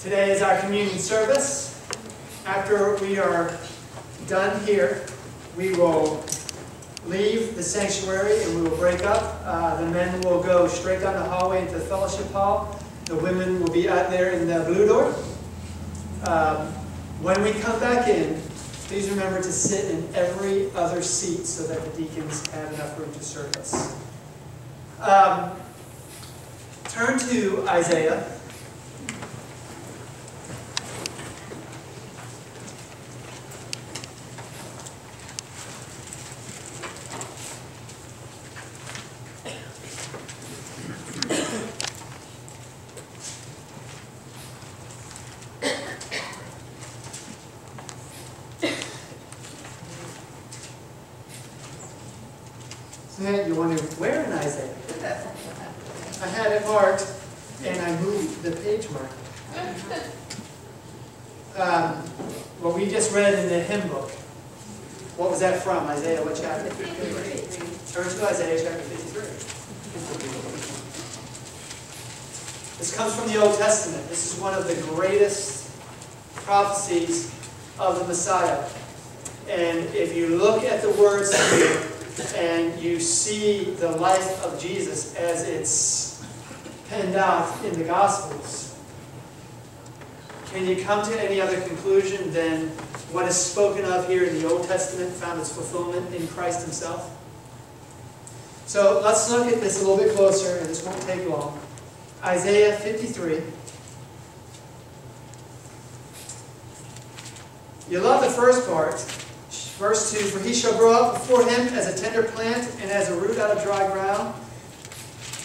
Today is our communion service. After we are done here, we will leave the sanctuary and we will break up. Uh, the men will go straight down the hallway into the fellowship hall. The women will be out there in the blue door. Um, when we come back in, please remember to sit in every other seat so that the deacons have enough room to serve us. Um, turn to Isaiah. You wonder where in Isaiah? I had it marked and I moved the page mark. Um, what we just read in the hymn book. What was that from? Isaiah, what chapter? 53. Turn to Isaiah chapter 53. This comes from the Old Testament. This is one of the greatest prophecies of the Messiah. And if you look at the words here, and you see the life of Jesus as it's penned out in the Gospels, can you come to any other conclusion than what is spoken of here in the Old Testament found its fulfillment in Christ Himself? So let's look at this a little bit closer, and this won't take long. Isaiah 53. You love the first part. Verse 2 For he shall grow up before him as a tender plant and as a root out of dry ground.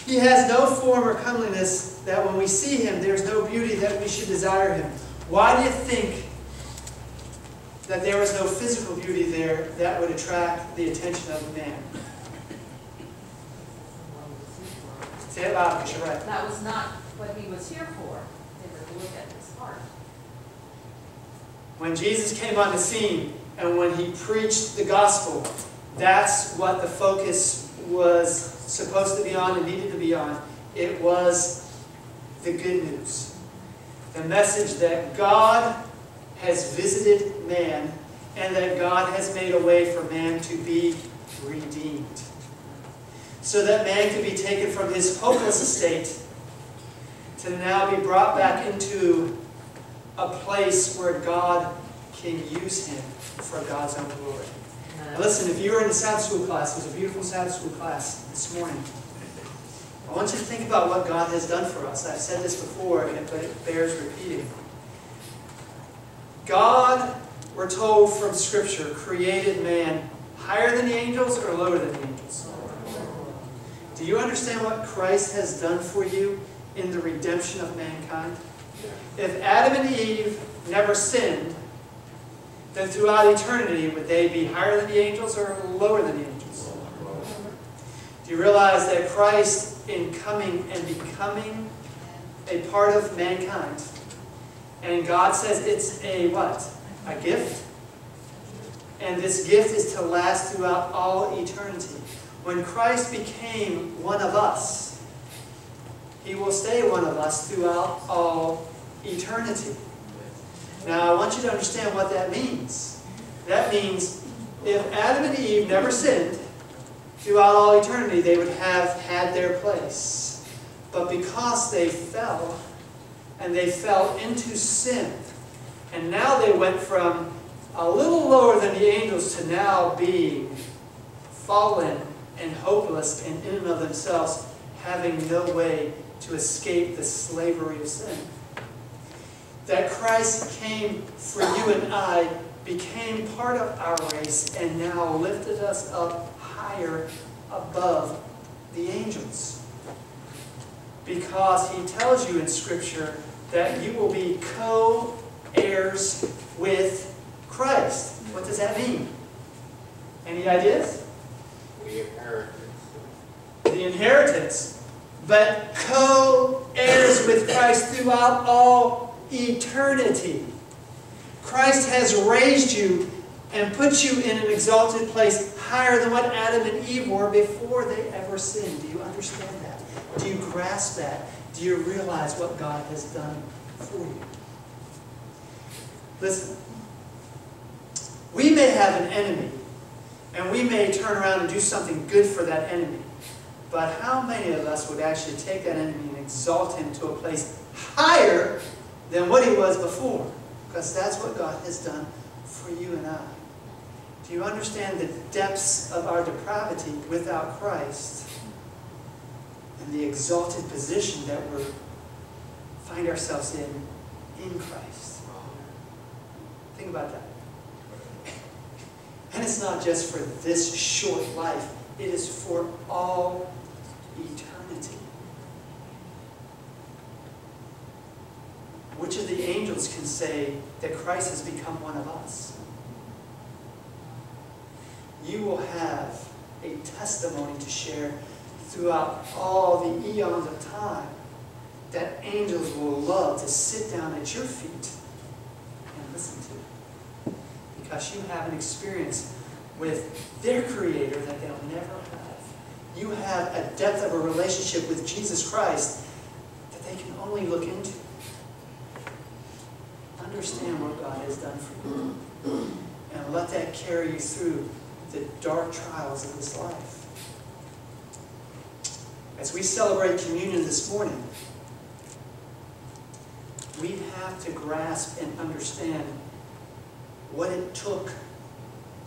He has no form or comeliness that when we see him, there's no beauty that we should desire him. Why do you think that there was no physical beauty there that would attract the attention of a man? Say it loud because you're right. That was not what he was here for. They were to look at his heart. When Jesus came on the scene and when he preached the gospel, that's what the focus was supposed to be on and needed to be on. It was the good news. The message that God has visited man and that God has made a way for man to be redeemed. So that man could be taken from his hopeless estate to now be brought back into a place where God can use him for God's own glory. Now listen, if you were in a Sabbath school class, it was a beautiful Sabbath school class this morning. I want you to think about what God has done for us. I've said this before, but it bears repeating. God, we're told from Scripture, created man higher than the angels or lower than the angels? Do you understand what Christ has done for you in the redemption of mankind? If Adam and Eve never sinned, then throughout eternity, would they be higher than the angels or lower than the angels? Do you realize that Christ, in coming and becoming a part of mankind, and God says it's a what? A gift? And this gift is to last throughout all eternity. When Christ became one of us, He will stay one of us throughout all eternity. Now, I want you to understand what that means. That means if Adam and Eve never sinned, throughout all eternity, they would have had their place. But because they fell, and they fell into sin, and now they went from a little lower than the angels to now being fallen and hopeless and in and of themselves, having no way to escape the slavery of sin that Christ came for you and I, became part of our race, and now lifted us up higher above the angels. Because he tells you in Scripture that you will be co-heirs with Christ. What does that mean? Any ideas? We inherit The inheritance. But co-heirs with Christ throughout all eternity. Christ has raised you and put you in an exalted place higher than what Adam and Eve were before they ever sinned. Do you understand that? Do you grasp that? Do you realize what God has done for you? Listen. We may have an enemy, and we may turn around and do something good for that enemy. But how many of us would actually take that enemy and exalt him to a place higher than what he was before? Because that's what God has done for you and I. Do you understand the depths of our depravity without Christ and the exalted position that we find ourselves in in Christ? Think about that. And it's not just for this short life, it is for all eternity. Which of the angels can say that Christ has become one of us? You will have a testimony to share throughout all the eons of time that angels will love to sit down at your feet and listen to. Because you have an experience with their Creator that they'll never have. You have a depth of a relationship with Jesus Christ that they can only look into. Understand what God has done for you. And let that carry you through the dark trials of this life. As we celebrate communion this morning, we have to grasp and understand what it took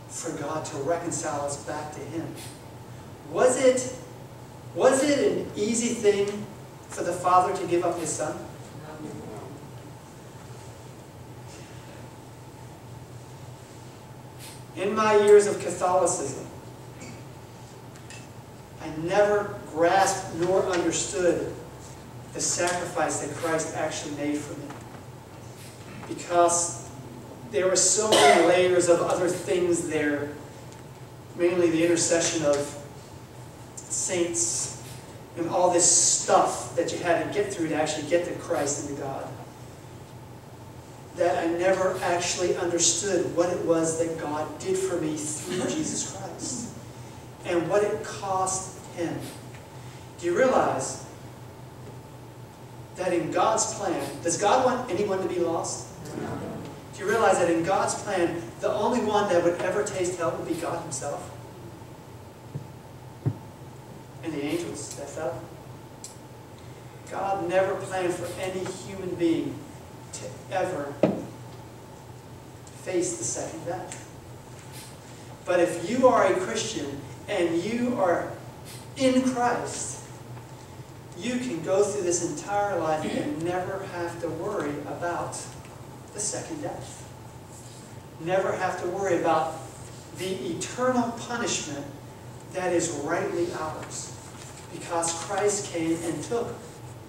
for God to reconcile us back to Him. Was it, was it an easy thing for the Father to give up His Son? In my years of Catholicism, I never grasped nor understood the sacrifice that Christ actually made for me. Because there were so many layers of other things there, mainly the intercession of saints and all this stuff that you had to get through to actually get to Christ and to God. That I never actually understood what it was that God did for me through mm-hmm. Jesus Christ and what it cost Him. Do you realize that in God's plan, does God want anyone to be lost? No. Do you realize that in God's plan, the only one that would ever taste hell would be God Himself? And the angels that fell? God never planned for any human being ever face the second death. But if you are a Christian and you are in Christ, you can go through this entire life and never have to worry about the second death. Never have to worry about the eternal punishment that is rightly ours. Because Christ came and took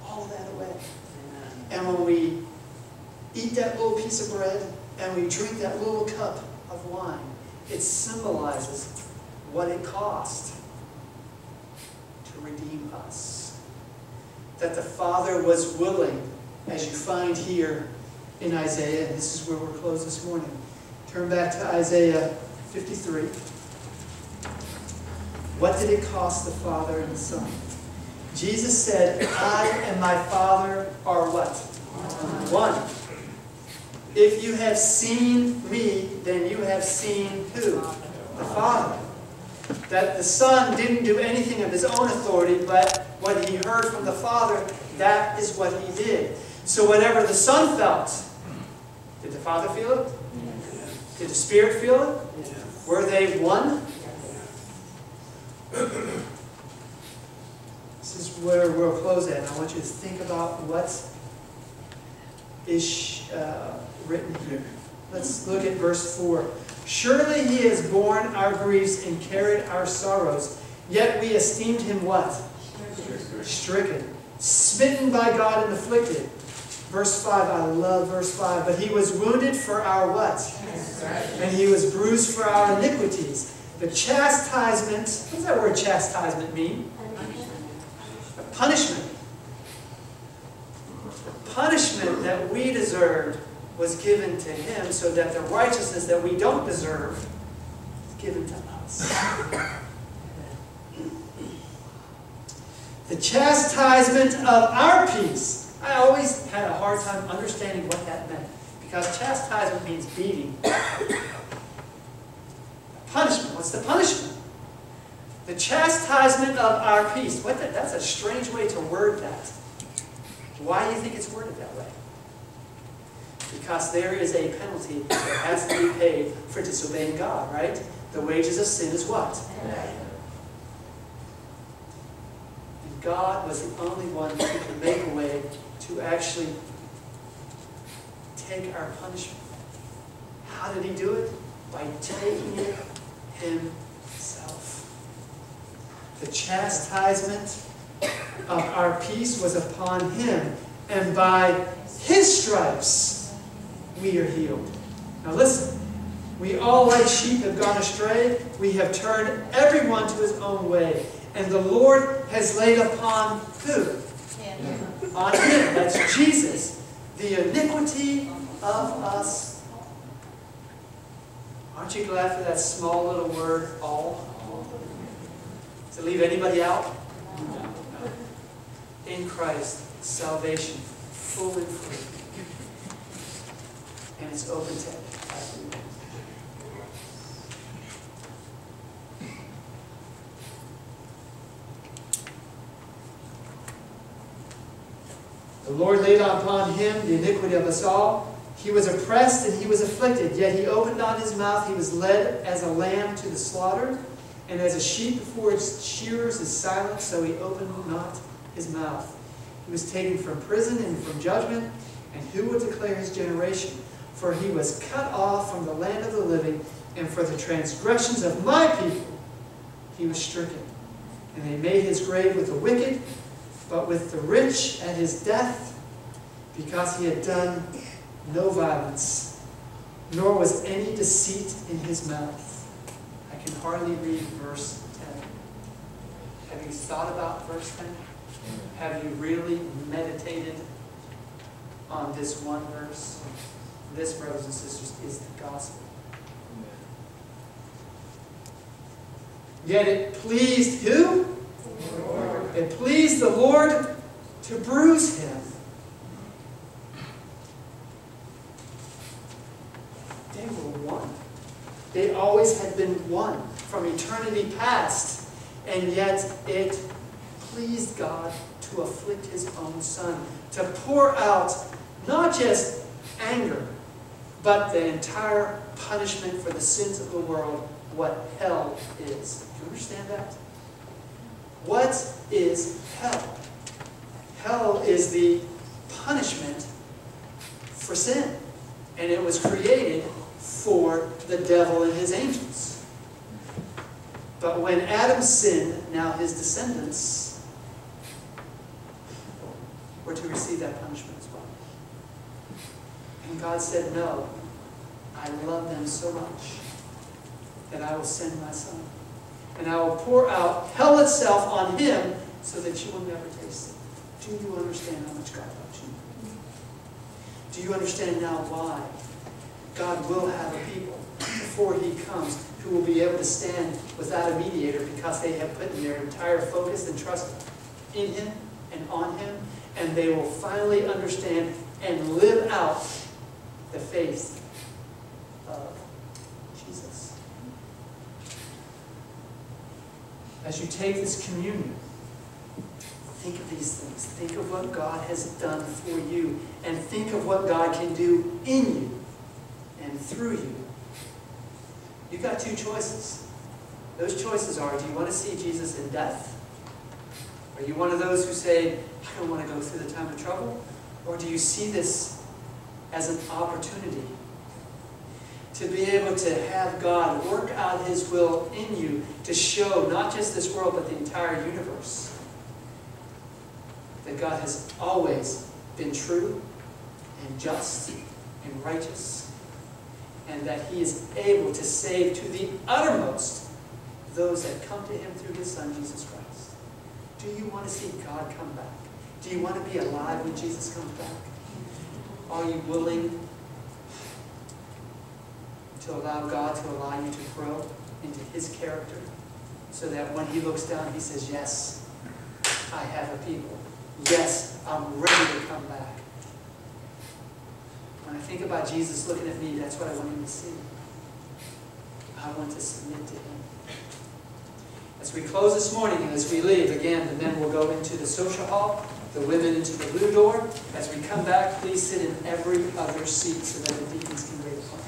all that away. And when we eat that little piece of bread and we drink that little cup of wine, it symbolizes what it cost to redeem us. That the Father was willing, as you find here in Isaiah, and this is where we're closed this morning. Turn back to Isaiah 53. What did it cost the Father and the Son? Jesus said, I and my Father are what? One. If you have seen me, then you have seen who? The Father. That the Son didn't do anything of his own authority, but what he heard from the Father, that is what he did. So whatever the Son felt, did the Father feel it? Did the Spirit feel it? Were they one? This is where we'll close at. I want you to think about what is uh, written here. Let's look at verse 4. Surely he has borne our griefs and carried our sorrows, yet we esteemed him what? Stricken, smitten by God and afflicted. Verse 5, I love verse 5. But he was wounded for our what? And he was bruised for our iniquities. The chastisement, what does that word chastisement mean? Punishment. Punishment that we deserved was given to him so that the righteousness that we don't deserve is given to us. The chastisement of our peace. I always had a hard time understanding what that meant Because chastisement means beating. Punishment. What's the punishment? The chastisement of our peace. What the, that's a strange way to word that. Why do you think it's worded that way? Because there is a penalty that has to be paid for disobeying God, right? The wages of sin is what? And God was the only one who could make a way to actually take our punishment. How did he do it? By taking it himself. The chastisement of our peace was upon him, and by his stripes we are healed. Now listen, we all like sheep have gone astray, we have turned everyone to his own way, and the Lord has laid upon who? On him, that's Jesus, the iniquity of us. Aren't you glad for that small little word, all? Does it leave anybody out? In Christ, salvation, full and free. And it's open to everyone. The Lord laid upon him the iniquity of us all. He was oppressed and he was afflicted, yet he opened not his mouth. He was led as a lamb to the slaughter, and as a sheep before its shearers is silent, so he opened not his mouth. He was taken from prison and from judgment, and who would declare his generation? For he was cut off from the land of the living, and for the transgressions of my people he was stricken. And they made his grave with the wicked, but with the rich at his death, because he had done no violence, nor was any deceit in his mouth. I can hardly read verse 10. Have you thought about verse 10? Have you really meditated on this one verse? This, brothers and sisters, is the gospel. Yet it pleased who? It pleased the Lord to bruise him. They were one. They always had been one from eternity past. And yet it pleased God to afflict his own son, to pour out not just anger, but the entire punishment for the sins of the world, what hell is. Do you understand that? What is hell? Hell is the punishment for sin. And it was created for the devil and his angels. But when Adam sinned, now his descendants were to receive that punishment. And God said, No, I love them so much that I will send my son. And I will pour out hell itself on him so that you will never taste it. Do you understand how much God loves you? Do you understand now why God will have a people before he comes who will be able to stand without a mediator because they have put their entire focus and trust in him and on him, and they will finally understand and live out the faith of Jesus. As you take this communion, think of these things. Think of what God has done for you, and think of what God can do in you and through you. You've got two choices. Those choices are do you want to see Jesus in death? Are you one of those who say, I don't want to go through the time of trouble? Or do you see this as an opportunity to be able to have God work out His will in you to show not just this world but the entire universe that God has always been true and just and righteous and that He is able to save to the uttermost those that come to Him through His Son, Jesus Christ. Do you want to see God come back? Do you want to be alive when Jesus comes back? Are you willing to allow God to allow you to grow into His character so that when He looks down, He says, Yes, I have a people. Yes, I'm ready to come back. When I think about Jesus looking at me, that's what I want him to see. I want to submit to him. As we close this morning and as we leave, again, the men will go into the social hall, the women into the blue door. As we come back, please sit in every other seat so that the deacons can wait upon.